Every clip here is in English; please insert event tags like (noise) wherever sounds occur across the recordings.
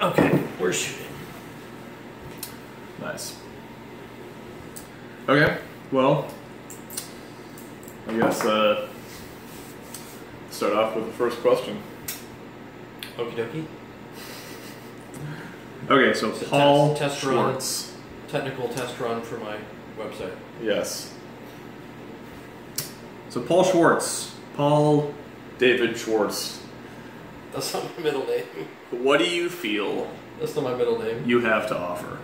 Okay, we're shooting. Nice. Okay, well, I guess uh, start off with the first question. Okie dokie. Okay, so It's Paul test- test run. Schwartz. Technical test run for my website. Yes. So Paul Schwartz, Paul David Schwartz. That's not my middle name. What do you feel That's not my middle name. you have to offer?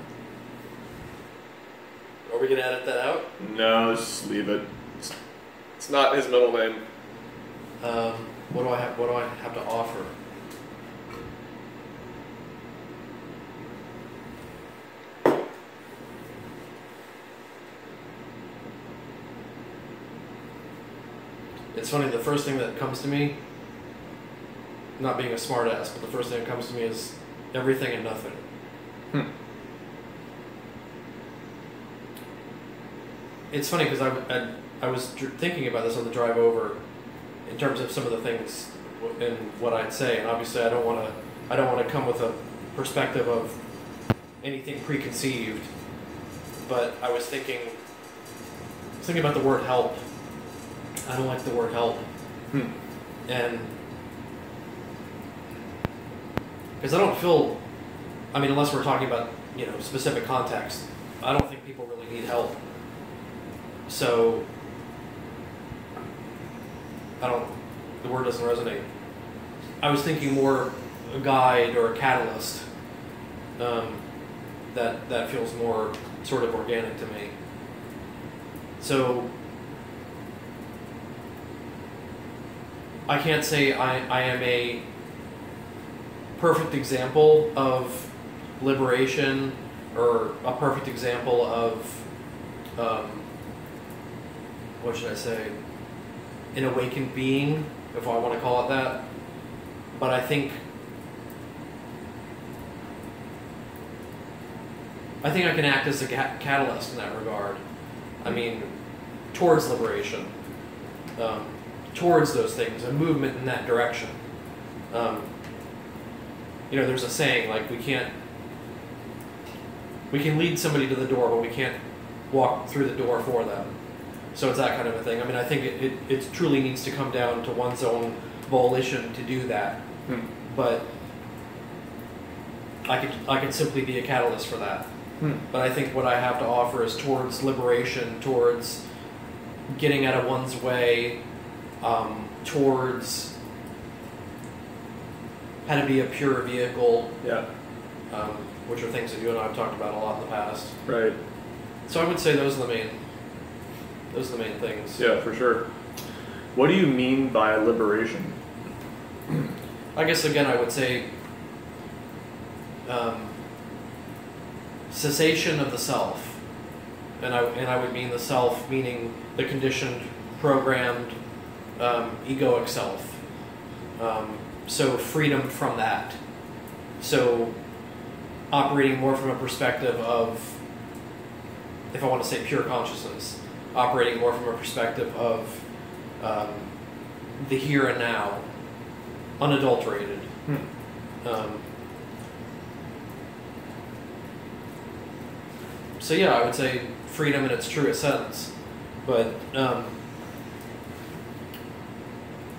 Are we gonna edit that out? No, just leave it. It's, it's not his middle name. Um, what do I have? What do I have to offer? It's funny. The first thing that comes to me, not being a smartass, but the first thing that comes to me is everything and nothing. Hmm. It's funny because I, I, I was thinking about this on the drive over, in terms of some of the things and what I'd say, and obviously I don't want to I don't want to come with a perspective of anything preconceived, but I was thinking I was thinking about the word help. I don't like the word help, Hmm. and because I don't feel, I mean, unless we're talking about you know specific context, I don't think people really need help. So I don't. The word doesn't resonate. I was thinking more a guide or a catalyst. Um, that that feels more sort of organic to me. So I can't say I, I am a perfect example of liberation or a perfect example of um, what should I say an awakened being, if I want to call it that. But I think I think I can act as a ca- catalyst in that regard. I mean, towards liberation, um, towards those things, a movement in that direction. Um, you know, there's a saying like we can't we can lead somebody to the door, but we can't walk through the door for them. So it's that kind of a thing. I mean, I think it, it, it truly needs to come down to one's own volition to do that. Hmm. But I could I could simply be a catalyst for that. Hmm. But I think what I have to offer is towards liberation, towards getting out of one's way, um, towards how to be a pure vehicle, Yeah. um, which are things that you and I have talked about a lot in the past. Right. So I would say those are the main, those are the main things. Yeah, for sure. What do you mean by liberation? I guess again, I would say um, cessation of the self, and I and I would mean the self, meaning the conditioned, programmed, um, egoic self. Um, so freedom from that. So operating more from a perspective of, if I want to say pure consciousness, operating more from a perspective of um, the here and now, unadulterated. Hmm. Um, so yeah, I would say freedom in its truest sense, but um,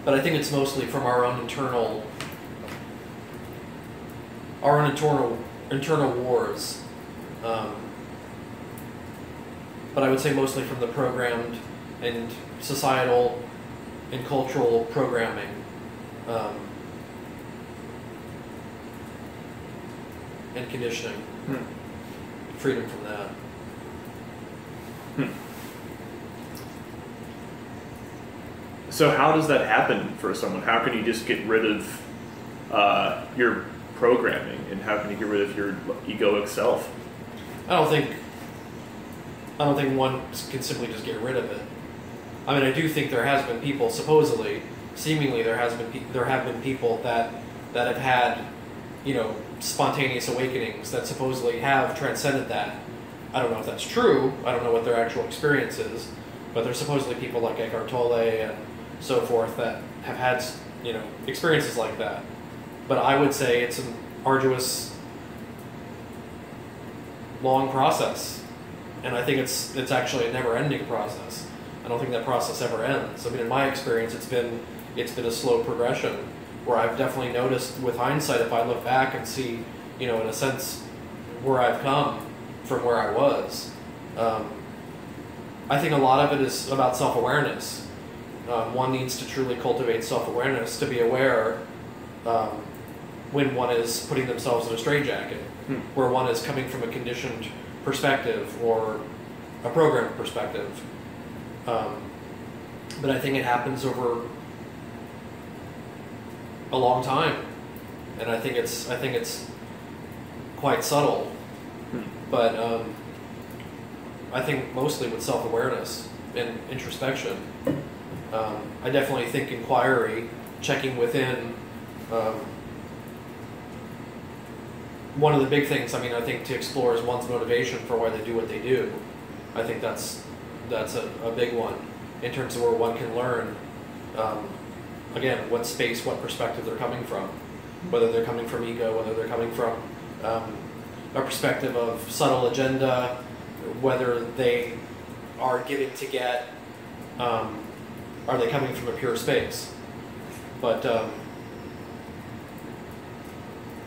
but I think it's mostly from our own internal our own internal internal wars. Um, but I would say mostly from the programmed and societal and cultural programming. Um, and conditioning, Hmm. freedom from that. So how does that happen for someone? How can you just get rid of uh, your programming, and how can you get rid of your egoic self? I don't think. I don't think one can simply just get rid of it. I mean, I do think there has been people, supposedly, seemingly there has been there have been people that that have had, you know, spontaneous awakenings that supposedly have transcended that. I don't know if that's true. I don't know what their actual experience is, but there's supposedly people like Eckhart Tolle and so forth that have had, you know, experiences like that. But I would say it's an arduous long process, and I think it's it's actually a never-ending process. I don't think that process ever ends. I mean, in my experience, it's been it's been a slow progression where I've definitely noticed with hindsight, if I look back and see, you know, in a sense, where I've come from where I was. Um, I think a lot of it is about self-awareness. Um, one needs to truly cultivate self-awareness to be aware um, when one is putting themselves in a straitjacket, Hmm. where one is coming from a conditioned perspective or a program perspective. Um, but I think it happens over a long time, and I think it's I think it's quite subtle. Hmm. But um, I think mostly with self awareness and introspection. Um, I definitely think inquiry, checking within. Um, one of the big things, I mean, I think to explore is one's motivation for why they do what they do. I think that's that's a, a big one in terms of where one can learn. Um, again, what space, what perspective they're coming from, whether they're coming from ego, whether they're coming from um, a perspective of subtle agenda, whether they are giving to get, um, are they coming from a pure space? But um,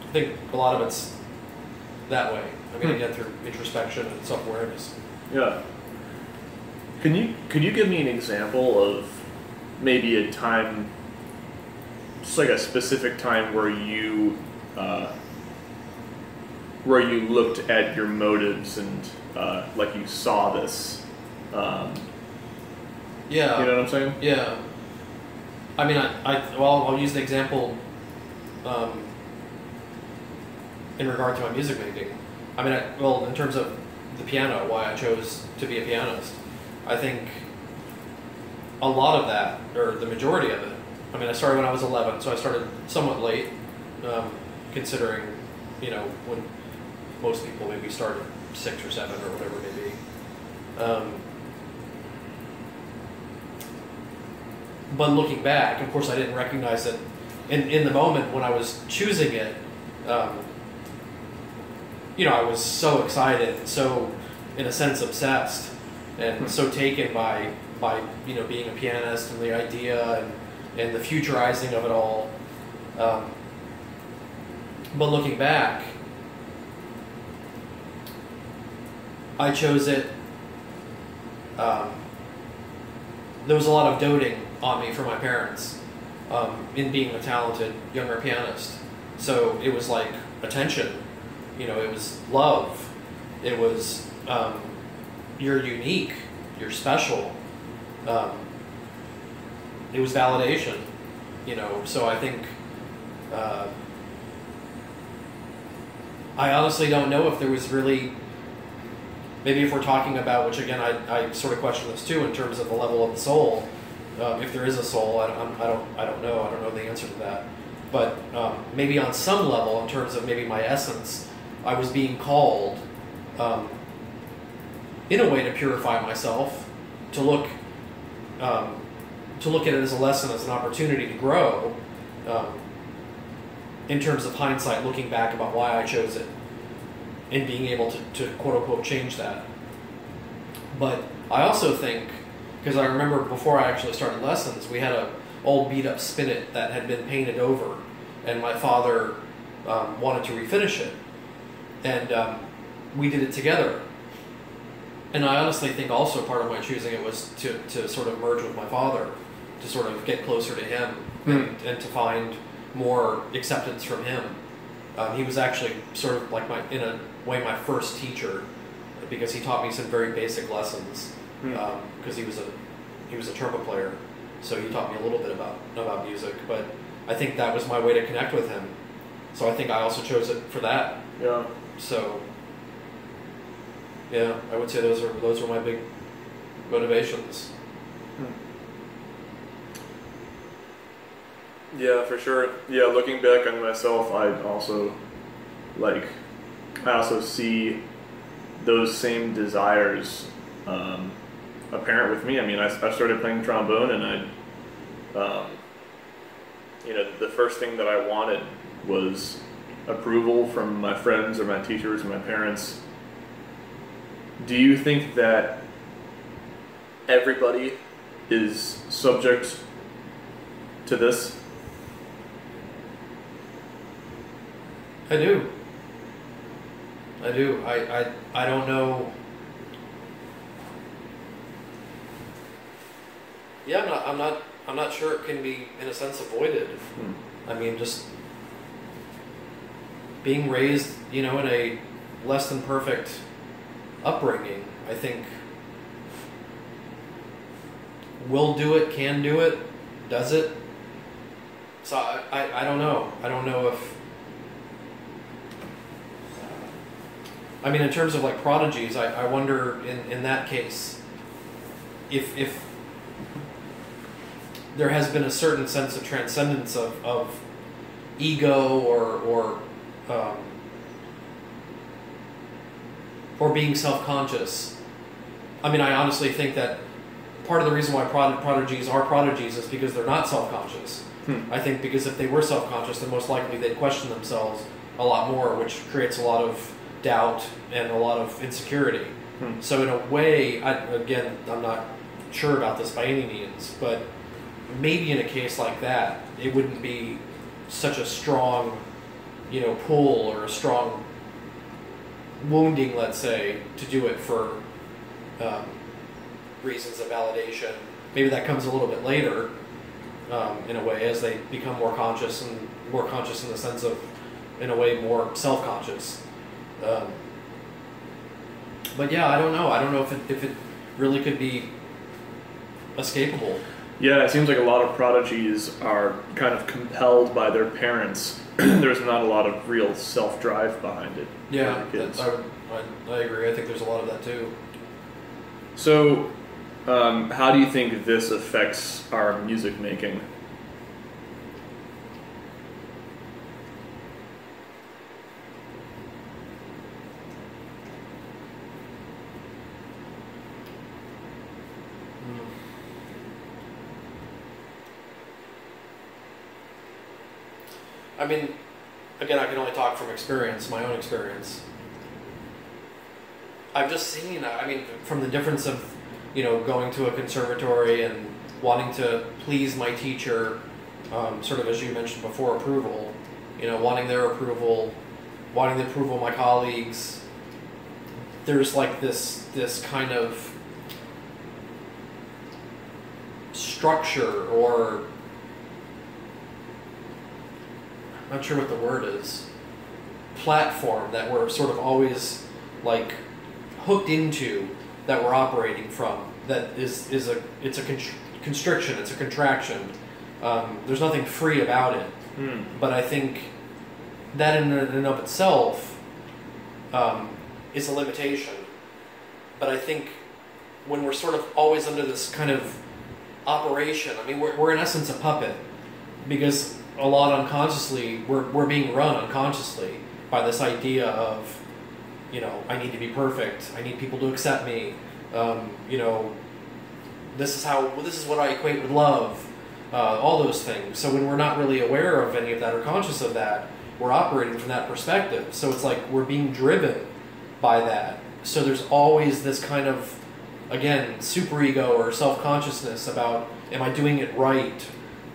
I think a lot of it's that way. I mean, Hmm. again, through introspection and self awareness. Yeah. Can you could you give me an example of maybe a time, just like a specific time where you, uh, where you looked at your motives and uh, like you saw this. Um, Yeah. you know what I'm saying? Yeah. I mean, I, I well, I'll use the example um, in regard to my music making. I mean, I, well, in terms of the piano, why I chose to be a pianist, I think a lot of that, or the majority of it. I mean, I started when I was 11, so I started somewhat late, um, considering, you know, when most people maybe start at six or seven or whatever it may be. Um, but looking back, of course, I didn't recognize it in, in the moment when I was choosing it. Um, you know, I was so excited, and so in a sense obsessed, and so taken by by you know being a pianist and the idea and, and the futurizing of it all. Um, but looking back, I chose it. Um, there was a lot of doting on me from my parents um, in being a talented younger pianist. So it was like attention, you know, it was love, it was um, you're unique, you're special. Um, it was validation, you know. So I think uh, I honestly don't know if there was really maybe if we're talking about which again I, I sort of question this too in terms of the level of the soul um, if there is a soul I, don't- I don't I don't know I don't know the answer to that but um, maybe on some level in terms of maybe my essence I was being called um, in a way to purify myself to look um, to look at it as a lesson as an opportunity to grow um, in terms of hindsight looking back about why I chose it and being able to, to quote unquote change that. But I also think, because I remember before I actually started lessons, we had a old beat up spinet that had been painted over, and my father um, wanted to refinish it, and um, we did it together. And I honestly think also part of my choosing it was to, to sort of merge with my father, to sort of get closer to him, and, and to find more acceptance from him. Um, he was actually sort of like my, in a way, my first teacher, because he taught me some very basic lessons. Hmm. Because he was a he was a trumpet player, so he taught me a little bit about about music. But I think that was my way to connect with him. So I think I also chose it for that. Yeah. So yeah, I would say those are those were my big motivations. Yeah, for sure. Yeah, looking back on myself, I also like I also see those same desires um, apparent with me. I mean, I, I started playing trombone, and I, um, you know, the first thing that I wanted was approval from my friends or my teachers or my parents, do you think that everybody is subject to this? I do. I do. I, I, I don't know. Yeah, I'm not. I'm not. I'm not sure it can be, in a sense, avoided. Hmm. I mean, just being raised, you know, in a less than perfect upbringing. I think will do it, can do it, does it. So I, I, I don't know. I don't know if. I mean, in terms of like prodigies, I, I wonder in, in that case if if there has been a certain sense of transcendence of, of ego or or um, or being self-conscious. I mean, I honestly think that part of the reason why prod- prodigies are prodigies is because they're not self-conscious. Hmm. I think because if they were self-conscious, then most likely they'd question themselves a lot more, which creates a lot of doubt and a lot of insecurity. Hmm. So in a way, I, again, I'm not sure about this by any means, but maybe in a case like that, it wouldn't be such a strong, you know, pull or a strong wounding, let's say, to do it for um, reasons of validation. Maybe that comes a little bit later, um, in a way, as they become more conscious and more conscious in the sense of, in a way, more self-conscious. Um, but yeah, I don't know. I don't know if it, if it really could be escapable. Yeah, it seems like a lot of prodigies are kind of compelled by their parents. (clears throat) There's not a lot of real self drive behind it. Yeah, that- I, I, I agree. I think there's a lot of that too. So, um, how do you think this affects our music making? I mean, again, I can only talk from experience, my own experience. I've just seen, I mean, from the difference of, you know, going to a conservatory and wanting to please my teacher, um, sort of as you mentioned before, approval, you know, wanting their approval, wanting the approval of my colleagues. There's like this, this kind of structure or I'm not sure what the word is, platform that we're sort of always like hooked into that we're operating from that is is a it's a constriction it's a contraction. Um, there's nothing free about it. Hmm. but I think that in and of itself um, is a limitation. But I think when we're sort of always under this kind of operation I mean we're, we're in essence a puppet. Because a lot unconsciously we're, we're being run unconsciously by this idea of you know i need to be perfect i need people to accept me um, you know this is how this is what i equate with love uh, all those things. So when we're not really aware of any of that or conscious of that we're operating from that perspective. So it's like we're being driven by that. So there's always this kind of again superego or self-consciousness about am i doing it right?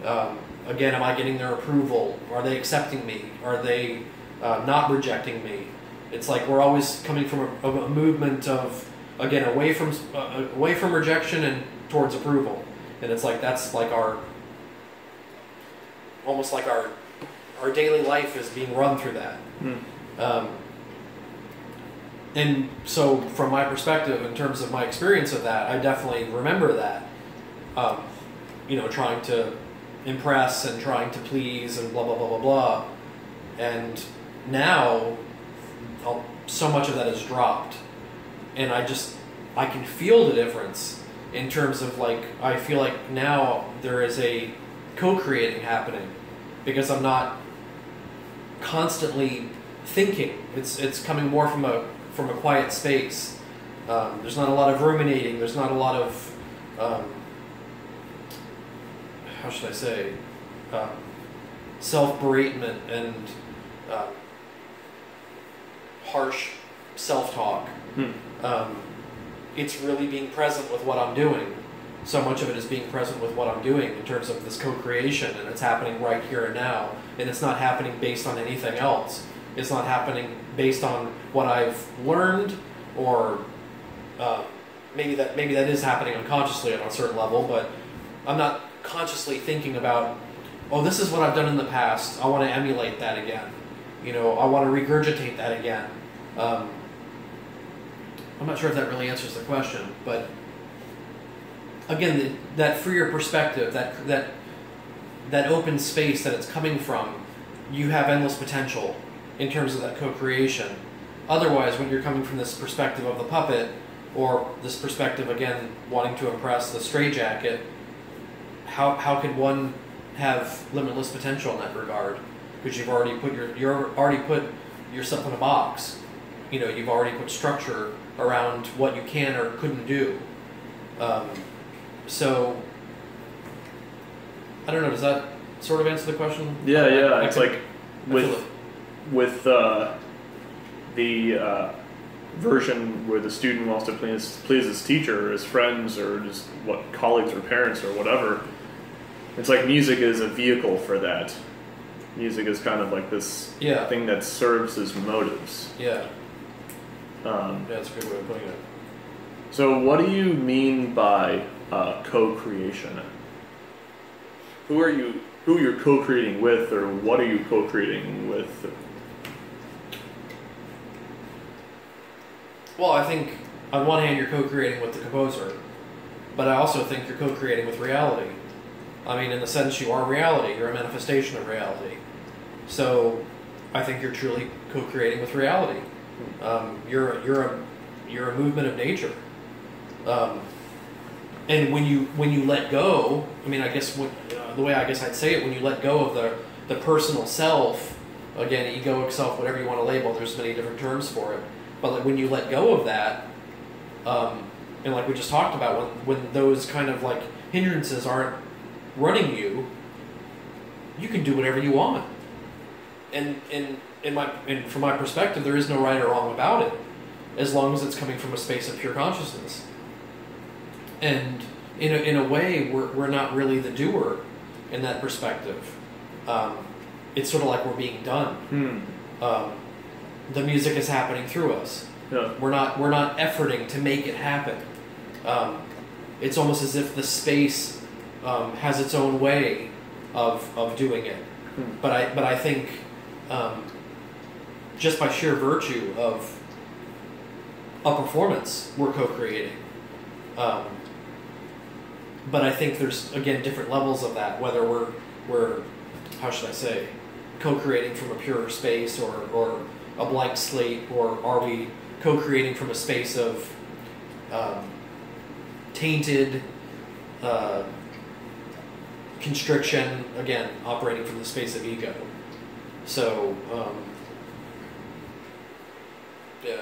Um, again am i getting their approval? Are they accepting me? Are they uh, not rejecting me? It's like we're always coming from a, a movement of again away from uh, away from rejection and towards approval. And it's like that's like our almost like our our daily life is being run through that. Hmm. um, and so, from my perspective, in terms of my experience of that, I definitely remember that. Um, you know, trying to impress and trying to please and blah blah blah blah blah. And now, so much of that has dropped, and I just I can feel the difference in terms of like I feel like now there is a co-creating happening because I'm not constantly thinking. It's it's coming more from a from a quiet space. Um, there's not a lot of ruminating. There's not a lot of um, how should I say um, self beratement and um, harsh self talk. Hmm. Um, it's really being present with what I'm doing. So much of it is being present with what I'm doing in terms of this co-creation, and it's happening right here and now, and it's not happening based on anything else. It's not happening based on what I've learned, or uh, maybe that maybe that is happening unconsciously on a certain level, but I'm not consciously thinking about, oh, this is what I've done in the past. I want to emulate that again. You know, I want to regurgitate that again. Um, I'm not sure if that really answers the question, but again, the, that freer perspective, that that that open space that it's coming from, you have endless potential in terms of that co-creation. Otherwise, when you're coming from this perspective of the puppet, or this perspective again, wanting to impress the straitjacket, how how could one have limitless potential in that regard? Because you've already put your you're already put yourself in a box. You know, you've already put structure around what you can or couldn't do. Um, so, I don't know. Does that sort of answer the question? Yeah, yeah. I it's could- like with with uh, the uh, version where the student wants to please please his teacher or his friends or just what colleagues or parents or whatever. It's like music is a vehicle for that. Music is kind of like this Yeah. thing that serves as motives. Yeah, Um, yeah, that's a good way of putting it. so, what do you mean by uh, co-creation? Who are you? Who you're co-creating with, or what are you co-creating with? Well, I think on one hand you're co-creating with the composer, but I also think you're co-creating with reality. I mean, in the sense you are reality, you're a manifestation of reality. So, I think you're truly co-creating with reality. Um, you're you're a you're a movement of nature. Um, and when you when you let go, I mean, I guess uh, the way I guess I'd say it, when you let go of the the personal self, again, egoic self, whatever you want to label, there's many different terms for it. But like when you let go of that, um, and like we just talked about, when when those kind of like hindrances aren't running you, you can do whatever you want. And and in my and from my perspective, there is no right or wrong about it, as long as it's coming from a space of pure consciousness. And in a, in a way, we're, we're not really the doer in that perspective. Um, it's sort of like we're being done. Hmm. Um, the music is happening through us. Yeah. We're not we're not efforting to make it happen. Um, it's almost as if the space um, has its own way of of doing it. Hmm. But I but I think um, just by sheer virtue of a performance, we're co-creating. Um, but I think there's again different levels of that. Whether we're we're how should I say co-creating from a pure space or or a blank slate, or are we co-creating from a space of um, tainted uh, constriction? Again, operating from the space of ego. So um, yeah.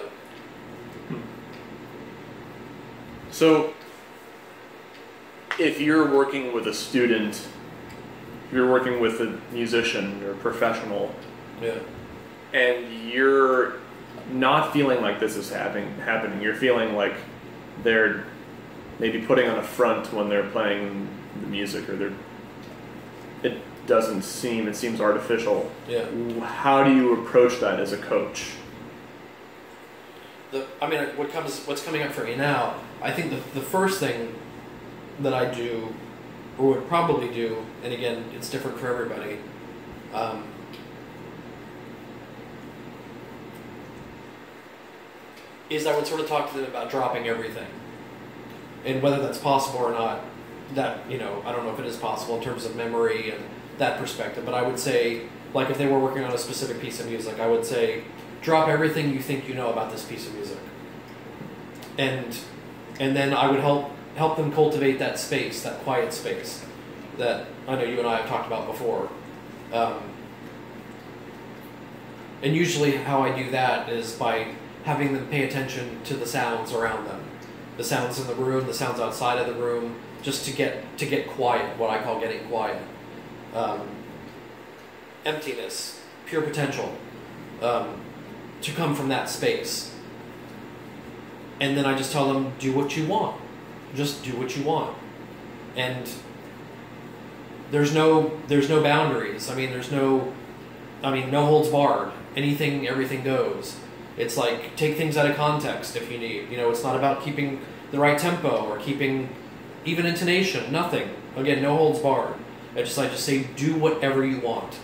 So, if you're working with a student, if you're working with a musician or professional, Yeah. and you're not feeling like this is happening, happening, you're feeling like they're maybe putting on a front when they're playing the music, or they're it doesn't seem it seems artificial. Yeah. How do you approach that as a coach? The, I mean, what comes, what's coming up for me now? I think the, the first thing that I do, or would probably do, and again, it's different for everybody. Um, is I would sort of talk to them about dropping everything, and whether that's possible or not. That you know, I don't know if it is possible in terms of memory and that perspective, but I would say, like, if they were working on a specific piece of music, I would say, drop everything you think you know about this piece of music and and then I would help help them cultivate that space, that quiet space that I know you and I have talked about before. Um, and usually, how I do that is by having them pay attention to the sounds around them, the sounds in the room, the sounds outside of the room, just to get to get quiet. What I call getting quiet. Um, emptiness, pure potential, um, to come from that space and then I just tell them do what you want, just do what you want, and there's no there's no boundaries. I mean, there's no, I mean, no holds barred. Anything, everything goes. It's like take things out of context if you need. You know, it's not about keeping the right tempo or keeping even intonation. Nothing. Again, no holds barred. I just like to say do whatever you want,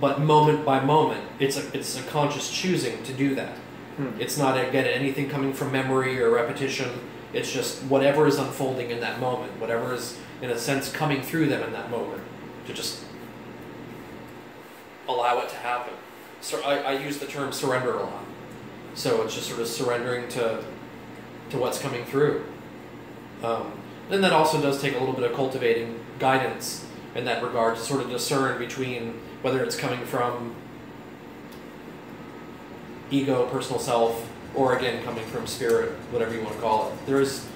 but moment by moment, it's a it's a conscious choosing to do that. Hmm. It's not again anything coming from memory or repetition. It's just whatever is unfolding in that moment, whatever is in a sense coming through them in that moment, to just allow it to happen. So I, I use the term surrender a lot. So it's just sort of surrendering to to what's coming through. Um, and that also does take a little bit of cultivating guidance in that regard to sort of discern between whether it's coming from ego, personal self, or again coming from spirit, whatever you want to call it. There is,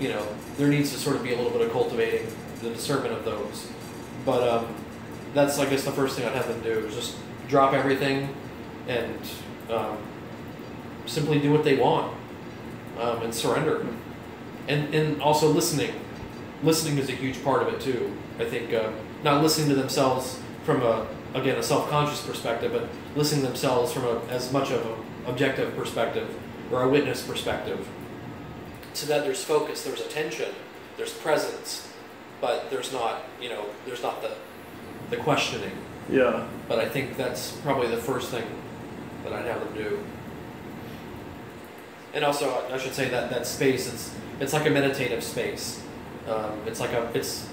you know, there needs to sort of be a little bit of cultivating the discernment of those. But um, that's, I guess, the first thing I'd have them do is just drop everything and um, simply do what they want um, and surrender. And, and also listening. Listening is a huge part of it too. I think uh, not listening to themselves from a again a self-conscious perspective, but listening to themselves from a, as much of an objective perspective or a witness perspective, so that there's focus, there's attention, there's presence, but there's not you know there's not the the questioning. Yeah. But I think that's probably the first thing that I'd have them do. And also, I should say that that space it's it's like a meditative space. Um, it's like a it's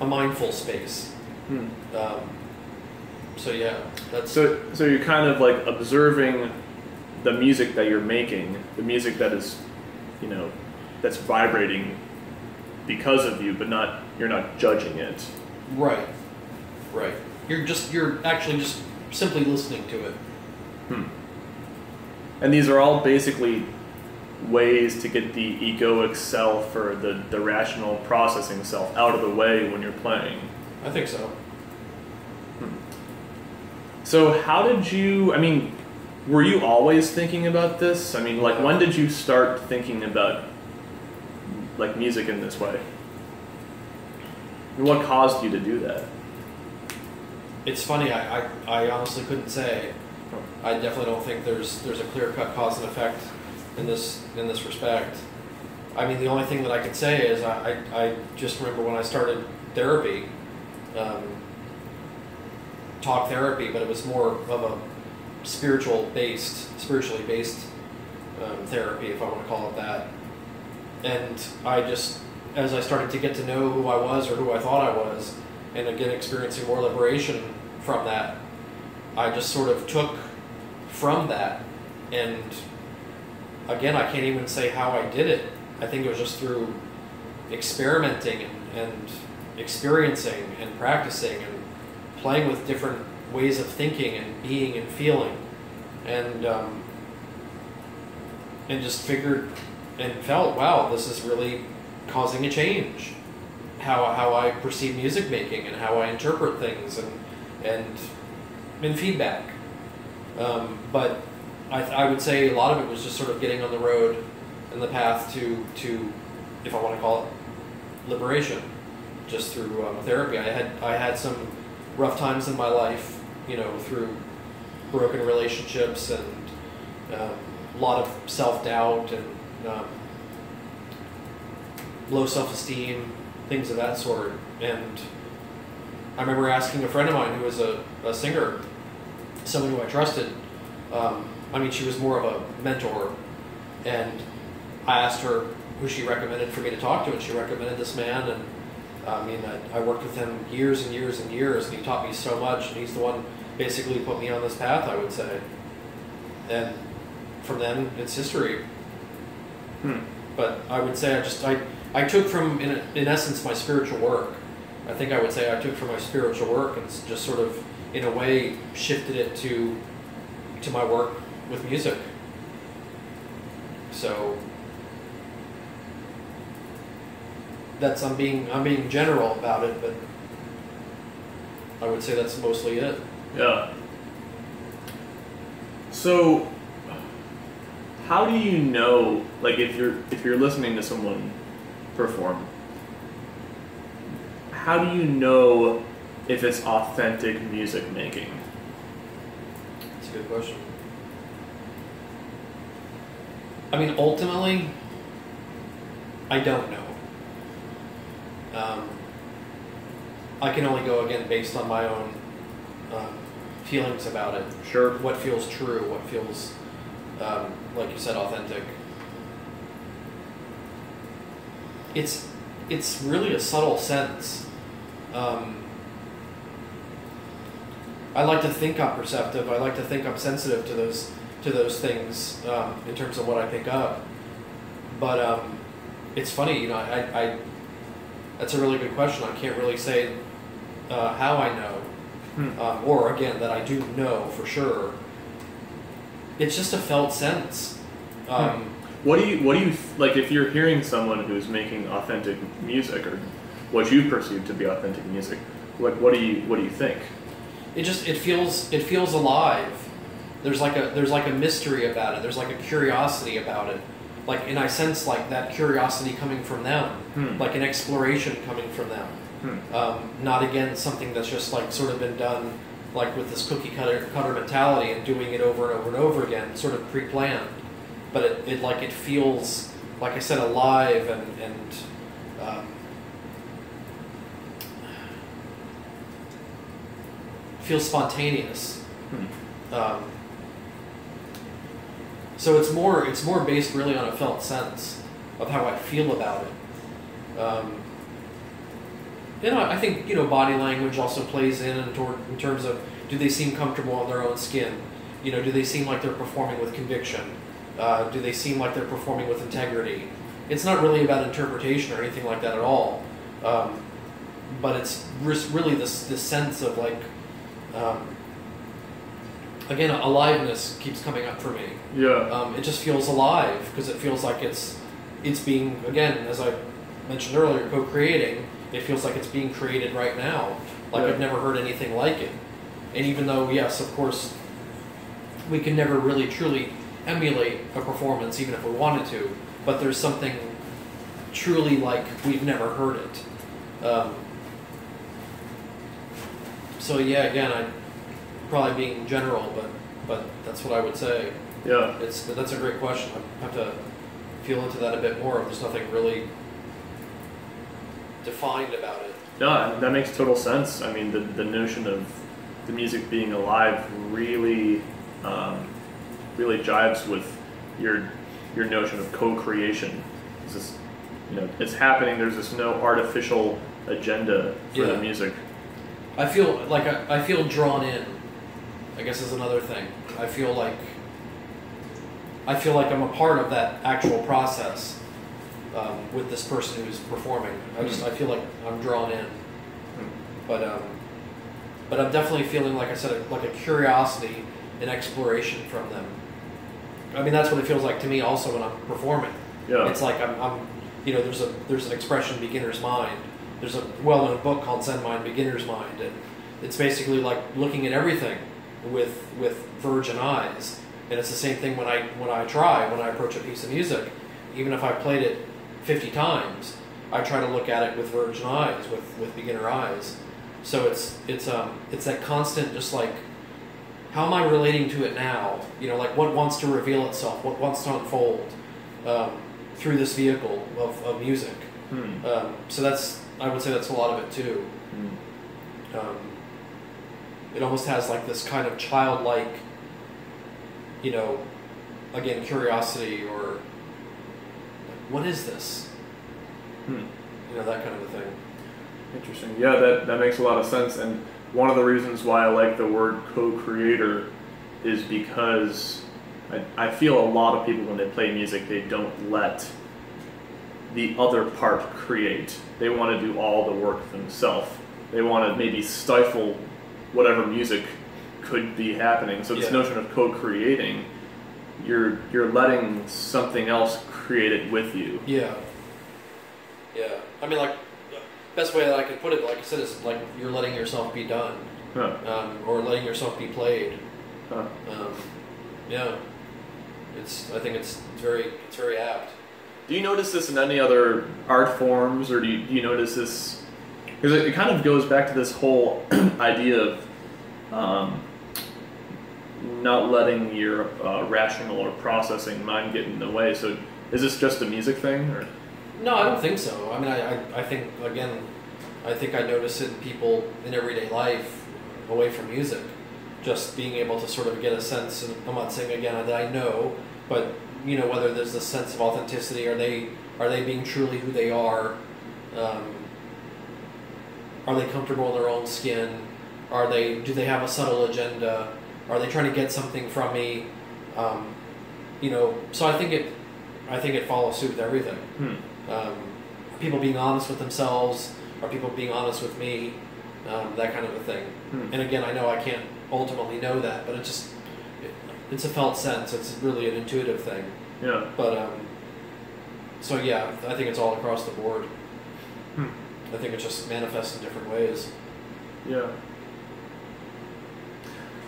a mindful space. Hmm. Um, so yeah, that's So, so you're kind of like observing the music that you're making, the music that is, you know, that's vibrating because of you, but not you're not judging it. right, right. You're just you're actually just simply listening to it. Hmm. And these are all basically ways to get the egoic self or the, the rational processing self out of the way when you're playing. I think so. Hmm. So how did you? I mean, were you always thinking about this? I mean, like when did you start thinking about like music in this way? And what caused you to do that? It's funny. I, I, I honestly couldn't say. I definitely don't think there's there's a clear cut cause and effect in this in this respect. I mean, the only thing that I could say is I, I, I just remember when I started therapy, um, talk therapy, but it was more of a spiritual based, spiritually based um, therapy, if I want to call it that. And I just, as I started to get to know who I was or who I thought I was, and again experiencing more liberation from that, I just sort of took from that and again I can't even say how I did it. I think it was just through experimenting and, and experiencing and practicing and playing with different ways of thinking and being and feeling. And um, and just figured and felt wow this is really causing a change. How, how I perceive music making and how I interpret things and and and feedback. Um, but I, I would say a lot of it was just sort of getting on the road and the path to to if I want to call it liberation just through um, therapy. I had I had some rough times in my life you know through broken relationships and um, a lot of self-doubt and um, low self-esteem things of that sort. And I remember asking a friend of mine who was a, a singer someone who I trusted um, I mean she was more of a mentor. And I asked her who she recommended for me to talk to and she recommended this man. And I mean I, I worked with him years and years and years and he taught me so much and he's the one basically put me on this path I would say. And from then it's history. Hmm. but I would say I just I, I took from in, in essence my spiritual work. I think I would say I took from my spiritual work and just sort of in a way shifted it to to my work with music so that's I'm being I'm being general about it but I would say that's mostly it Yeah. So, how do you know like if you're if you're listening to someone perform how do you know if it's authentic music making That's a good question. I mean, ultimately, I don't know. Um, I can only go again based on my own um, feelings about it. sure What feels true, what feels, um, like you said, authentic. It's it's really a subtle sense. Um, I like to think I'm perceptive. I like to think I'm sensitive to those to those things um, in terms of what I pick up. But um, it's funny, you know. I, I that's a really good question. I can't really say uh, how I know, Hmm. um, or again that I do know for sure. It's just a felt sense. Um, what do you what do you like if you're hearing someone who's making authentic music or what you perceive to be authentic music like what do you what do you think it just it feels it feels alive there's like a there's like a mystery about it there's like a curiosity about it like and i sense like that curiosity coming from them Hmm. like an exploration coming from them Hmm. um, not again something that's just like sort of been done like with this cookie cutter cutter mentality and doing it over and over and over again sort of pre-planned but it, it like it feels like i said alive and and um, feels spontaneous Hmm. Um, so it's more it's more based really on a felt sense of how I feel about it. Um, and I I think you know body language also plays in in, in terms of do they seem comfortable in their own skin? You know, do they seem like they're performing with conviction? Uh, do they seem like they're performing with integrity? It's not really about interpretation or anything like that at all, um, but it's really this this sense of like. Um, again, aliveness keeps coming up for me. yeah Um, it just feels alive because it feels like it's it's being again, as I mentioned earlier, co-creating. It feels like it's being created right now. Like Yeah. I've never heard anything like it. And even though, yes, of course, we can never really truly emulate a performance, even if we wanted to. But there's something truly like we've never heard it. Um, so yeah, again, I probably being general, but but that's what I would say. yeah It's that's a great question. I have to feel into that a bit more. There's nothing really defined about it. No, that makes total sense. I mean, the, the notion of the music being alive really, um, really jives with your your notion of co-creation. It's just, you know, it's happening. There's just no artificial agenda for Yeah. the music. I feel like I, I feel drawn in. I guess is another thing. I feel like I feel like I'm a part of that actual process um, with this person who's performing. I just I feel like I'm drawn in. But um, but I'm definitely feeling like I said like a curiosity and exploration from them. I mean that's what it feels like to me also when I'm performing. Yeah. It's like I'm, I'm, you know, there's a there's an expression beginner's mind. There's a well-known book called Zen Mind, Beginner's Mind, and it's basically like looking at everything with with virgin eyes. And it's the same thing when I when I try when I approach a piece of music, even if I played it 50 times, I try to look at it with virgin eyes, with with beginner eyes. So it's it's um it's that constant just like how am I relating to it now? You know, like what wants to reveal itself, what wants to unfold um, through this vehicle of, of music. Hmm. Um, so that's I would say that's a lot of it too. Hmm. Um, it almost has like this kind of childlike, you know, again curiosity or like, what is this? Hmm. You know that kind of a thing. Interesting. Yeah, that, that makes a lot of sense. And one of the reasons why I like the word co creator is because I, I feel a lot of people, when they play music, they don't let the other part create. They want to do all the work themselves. They want to maybe stifle whatever music could be happening. So, this Yeah. notion of co creating, you're, you're letting something else create it with you. Yeah. Yeah. I mean, like, best way that I can put it, like I said, is like you're letting yourself be done, Huh. um, or letting yourself be played. Huh. Um, yeah. It's I think it's, it's very it's very apt. Do you notice this in any other art forms, or do you, do you notice this? Because it, it kind of goes back to this whole (clears throat) idea of um, not letting your uh, rational or processing mind get in the way. So, is this just a music thing, or? No, I don't think so. I mean, I, I, I think again, I think I notice it in people in everyday life, away from music, just being able to sort of get a sense. And I'm not saying again that I know, but you know whether there's a sense of authenticity. Are they are they being truly who they are? Um, are they comfortable in their own skin? Are they do they have a subtle agenda? Are they trying to get something from me? Um, you know, so I think it I think it follows suit with everything. Hmm. Um, people being honest with themselves, are people being honest with me, um, that kind of a thing. Hmm. And again, I know I can't ultimately know that, but it just it, it's a felt sense. It's really an intuitive thing. Yeah. But um, so yeah, I think it's all across the board. Hmm. I think it just manifests in different ways. Yeah.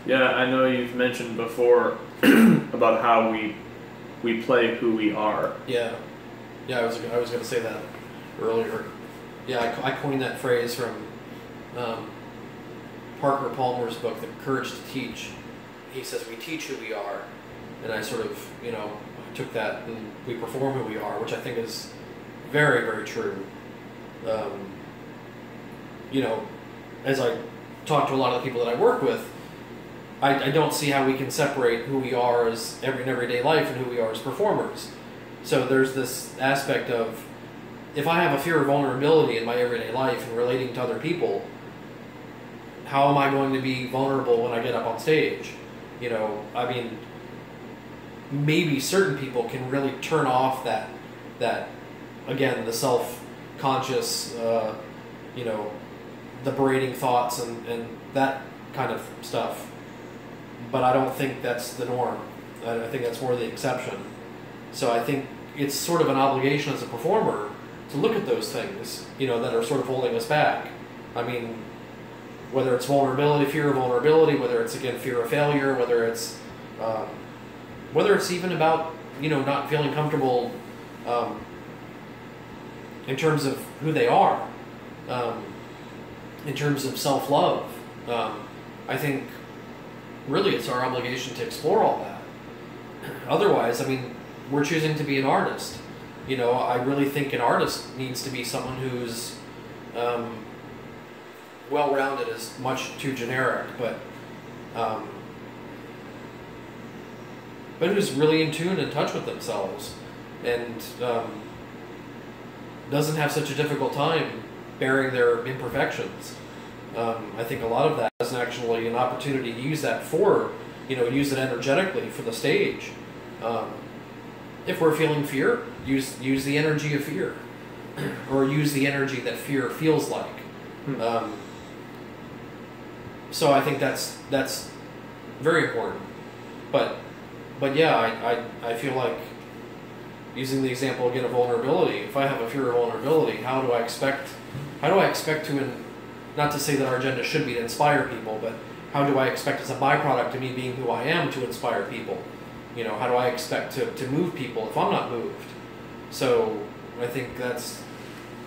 Yeah, I know you've mentioned before (clears throat) about how we we play who we are. Yeah, yeah. I was I was going to say that earlier. Yeah, I, I coined that phrase from um, Parker Palmer's book, The Courage to Teach. He says we teach who we are, and I sort of you know took that and we perform who we are, which I think is very very true. Um, you know, as I talk to a lot of the people that I work with, I, I don't see how we can separate who we are as every in everyday life and who we are as performers. So there's this aspect of if I have a fear of vulnerability in my everyday life and relating to other people, how am I going to be vulnerable when I get up on stage? You know, I mean, maybe certain people can really turn off that that again the self-conscious, uh, you know, the berating thoughts and, and that kind of stuff. But I don't think that's the norm. I think that's more the exception. So I think it's sort of an obligation as a performer to look at those things, you know, that are sort of holding us back. I mean, whether it's vulnerability, fear of vulnerability, whether it's again fear of failure, whether it's um, whether it's even about you know not feeling comfortable um, in terms of who they are, um, in terms of self love. Um, I think really it's our obligation to explore all that. Otherwise, I mean, we're choosing to be an artist. You know, I really think an artist needs to be someone who's um, well rounded is much too generic, but um, but who's really in tune and in touch with themselves and um, doesn't have such a difficult time bearing their imperfections. Um, I think a lot of that is actually an opportunity to use that for, you know, use it energetically for the stage. Um, if we're feeling fear, use use the energy of fear, (clears throat) or use the energy that fear feels like. Hmm. Um, so I think that's that's very important. But but yeah, I, I, I feel like using the example again of vulnerability. If I have a fear of vulnerability, how do I expect how do I expect to in, not to say that our agenda should be to inspire people, but how do I expect as a byproduct of me being who I am to inspire people? You know, how do I expect to, to move people if I'm not moved? So I think that's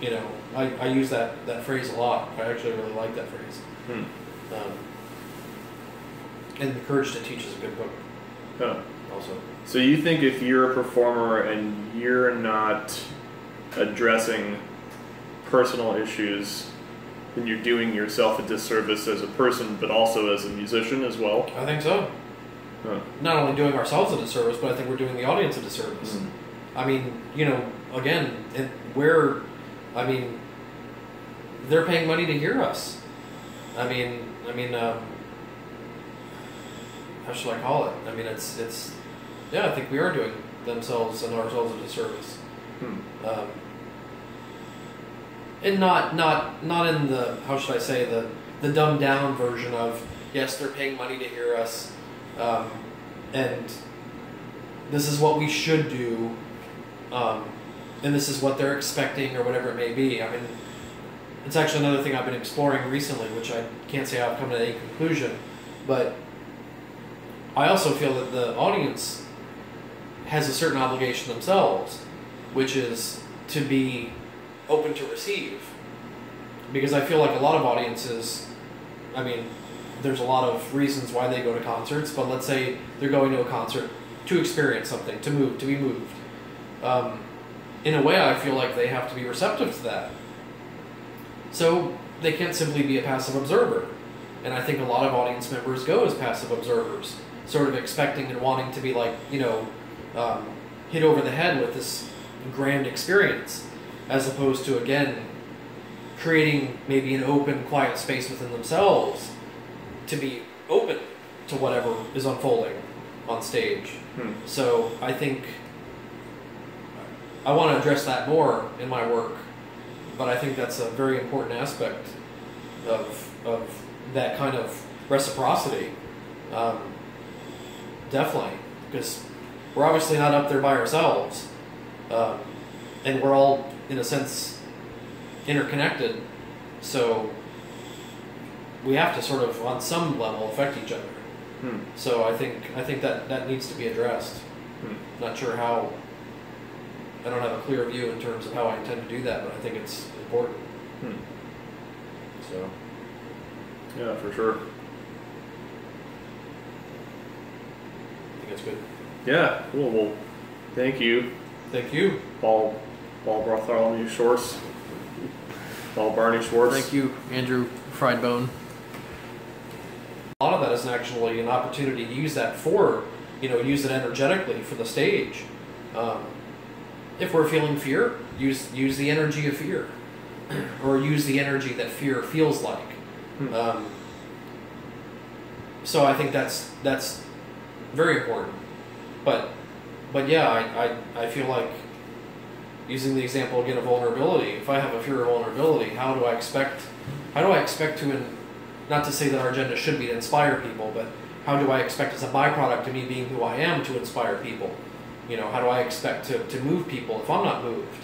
you know, I, I use that, that phrase a lot. I actually really like that phrase. Hmm. Um, and The Courage to Teach is a good book Yeah. Also. So you think if you're a performer and you're not addressing personal issues, then you're doing yourself a disservice as a person, but also as a musician as well. I think so. Huh. Not only doing ourselves a disservice, but I think we're doing the audience a disservice. Mm. I mean, you know, again, it, we're, I mean, they're paying money to hear us. I mean, I mean, um, how should I call it? I mean, it's it's, yeah, I think we are doing themselves and ourselves a disservice. Hmm. um, and not not not in the how should I say the the dumbed down version of yes they're paying money to hear us, um, and this is what we should do, um, and this is what they're expecting or whatever it may be. I mean, it's actually another thing I've been exploring recently, which I can't say I've come to any conclusion, but I also feel that the audience has a certain obligation themselves, which is to be open to receive. Because I feel like a lot of audiences, I mean, there's a lot of reasons why they go to concerts, but let's say they're going to a concert to experience something, to move, to be moved. Um, in a way, I feel like they have to be receptive to that. So they can't simply be a passive observer. And I think a lot of audience members go as passive observers, sort of expecting and wanting to be like, you know, um, hit over the head with this grand experience, as opposed to, again, creating maybe an open, quiet space within themselves to be open to whatever is unfolding on stage. Hmm. So I think I want to address that more in my work, but I think that's a very important aspect of, of that kind of reciprocity. Um, definitely, because we're obviously not up there by ourselves, um, and we're all, in a sense, interconnected. So we have to sort of, on some level, affect each other. Hmm. So I think I think that that needs to be addressed. Hmm. Not sure how. I don't have a clear view in terms of how I intend to do that, but I think it's important. Hmm. So Yeah, for sure. I think it's good. Yeah, cool. Well, thank you, Thank you. Paul, Paul Bartholomew Schwartz, Paul Barney Schwartz. Thank you, Andrew Friedbone. A lot of that is actually an opportunity to use that for, you know, use it energetically for the stage. Um, if we're feeling fear, use use the energy of fear, (clears throat) or use the energy that fear feels like. Hmm. Um, so I think that's that's very important. But but yeah, I, I, I feel like using the example again of vulnerability, if I have a fear of vulnerability, how do I expect how do I expect to in, not to say that our agenda should be to inspire people, but how do I expect as a byproduct of me being who I am to inspire people? You know, how do I expect to, to move people if I'm not moved?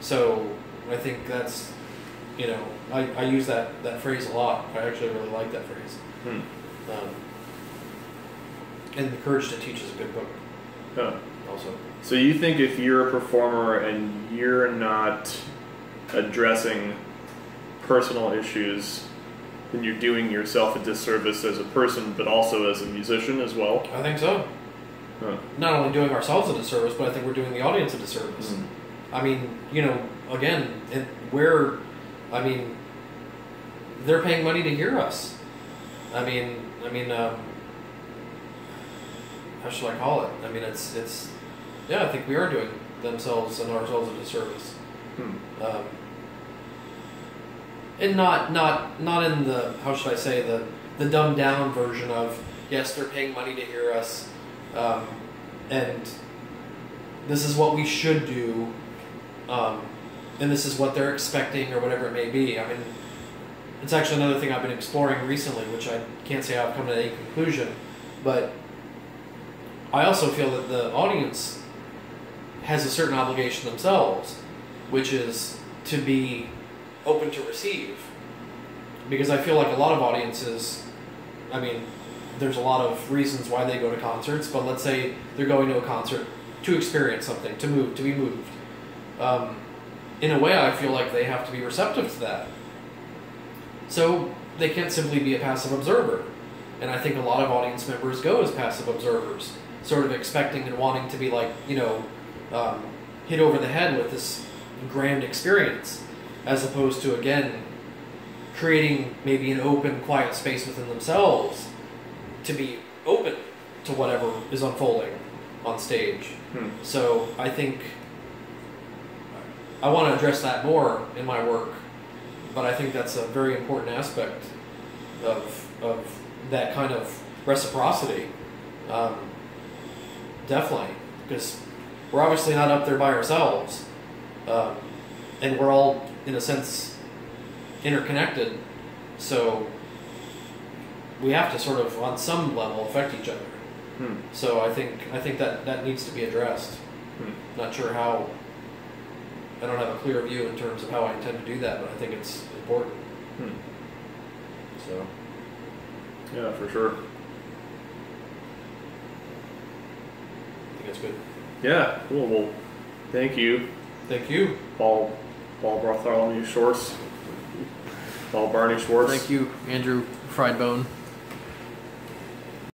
So I think that's you know, I, I use that, that phrase a lot. I actually really like that phrase. Hmm. Um, and The Courage to Teach is a good book Yeah. also. So you think if you're a performer and you're not addressing personal issues, then you're doing yourself a disservice as a person, but also as a musician as well? I think so. Huh. Not only doing ourselves a disservice, but I think we're doing the audience a disservice. Mm. I mean, you know, again, it, we're, I mean, they're paying money to hear us. I mean, I mean, um, how should I call it? I mean, it's it's, yeah, I think we are doing themselves and ourselves a disservice. Hmm. Um, and not not not in the how should I say the the dumbed down version of yes they're paying money to hear us, um, and this is what we should do, um, and this is what they're expecting or whatever it may be. I mean, it's actually another thing I've been exploring recently, which I can't say I've come to any conclusion, but I also feel that the audience has a certain obligation themselves, which is to be open to receive. Because I feel like a lot of audiences, I mean, there's a lot of reasons why they go to concerts, but let's say they're going to a concert to experience something, to move, to be moved. Um, in a way, I feel like they have to be receptive to that. So they can't simply be a passive observer. And I think a lot of audience members go as passive observers, sort of expecting and wanting to be like, you know, um, hit over the head with this grand experience, as opposed to, again, creating maybe an open, quiet space within themselves to be open to whatever is unfolding on stage. Hmm. So I think I want to address that more in my work, but I think that's a very important aspect of, of that kind of reciprocity. Um, definitely, because we're obviously not up there by ourselves, um, and we're all, in a sense, interconnected. So we have to sort of, on some level, affect each other. Hmm. So I think I think that that needs to be addressed. Hmm. Not sure how. I don't have a clear view in terms of how I intend to do that, but I think it's important. Hmm. So Yeah, for sure. I think it's good. Yeah, cool. Well, thank you, Thank you. Paul, Paul Bartholomew Schwartz, Paul Barney Schwartz. Thank you, Andrew Friedbone.